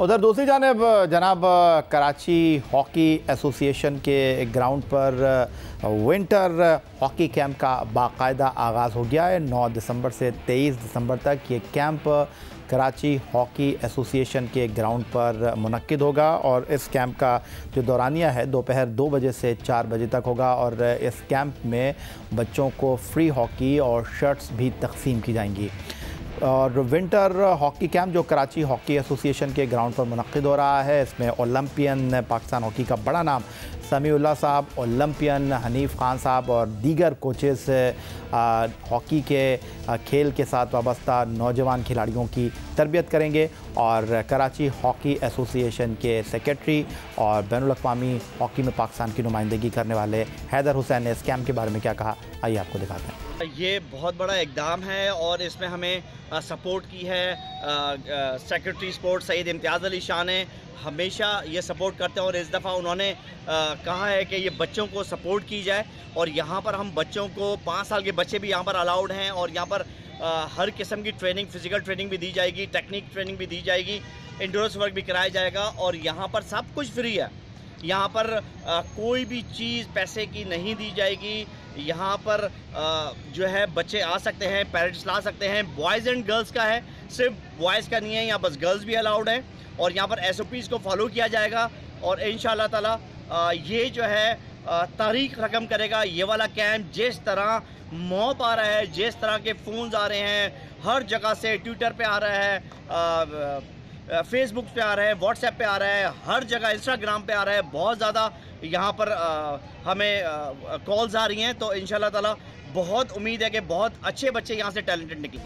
उधर दूसरी जानब जनाब कराची हॉकी एसोसिएशन के ग्राउंड पर विंटर हॉकी कैंप का बाकायदा आगाज़ हो गया है। 9 दिसंबर से 23 दिसंबर तक ये कैंप कराची हॉकी एसोसिएशन के ग्राउंड पर मुनद होगा और इस कैंप का जो दौरानिया है दोपहर दो, दो बजे से चार बजे तक होगा और इस कैंप में बच्चों को फ्री हॉकी और शर्ट्स भी तकसीम की जाएँगी। और विंटर हॉकी कैंप, जो कराची हॉकी एसोसिएशन के ग्राउंड पर मनद हो रहा है, इसमें ओलंपियन पाकिस्तान हॉकी का बड़ा नाम समीउल्ला साहब, ओलंपियन हनीफ खान साहब और दीगर कोचेस हॉकी के खेल के साथ वाबस्ता नौजवान खिलाड़ियों की तरबियत करेंगे और कराची हॉकी एसोसिएशन के सेक्रेटरी और बैन अवी हॉकी में पाकिस्तान की नुमाइंदगी करने वाले हैदर हुसैन ने इस कैम्प के बारे में क्या कहा, आइए आपको दिखाते हैं। ये बहुत बड़ा इकदाम है और इसमें हमें सपोर्ट की है सेक्रेटरी स्पोर्ट्स सईद इम्तियाज़ अली शाह ने हमेशा ये सपोर्ट करते हैं और इस दफ़ा उन्होंने आ, कहा है कि ये बच्चों को सपोर्ट की जाए और यहाँ पर हम बच्चों को पाँच साल के बच्चे भी यहाँ पर अलाउड हैं और यहाँ पर आ, हर किस्म की ट्रेनिंग फ़िज़िकल ट्रेनिंग भी दी जाएगी टेक्निक ट्रेनिंग भी दी जाएगी इंडोर्स वर्क भी कराया जाएगा और यहाँ पर सब कुछ फ्री है। यहाँ पर आ, कोई भी चीज़ पैसे की नहीं दी जाएगी। यहाँ पर जो है, बच्चे आ सकते हैं पेरेंट्स ला सकते हैं। बॉयज़ एंड गर्ल्स का है, सिर्फ़ बॉयज़ का नहीं है, यहाँ बस गर्ल्स भी अलाउड है। और यहाँ पर एस को फॉलो किया जाएगा और इन ताला ये जो है तारीख रकम करेगा। ये वाला कैंप जिस तरह मौप आ रहा है, जिस तरह के फ़ोन्स आ रहे हैं, हर जगह से ट्विटर पे आ रहा है फेसबुक पे आ रहा है व्हाट्सएप पे आ रहा है हर जगह इंस्टाग्राम पे आ रहा है। बहुत ज़्यादा यहाँ पर आ, हमें कॉल्स आ रही हैं। तो इन ताला बहुत उम्मीद है कि बहुत अच्छे बच्चे यहाँ से टैलेंटेड निकले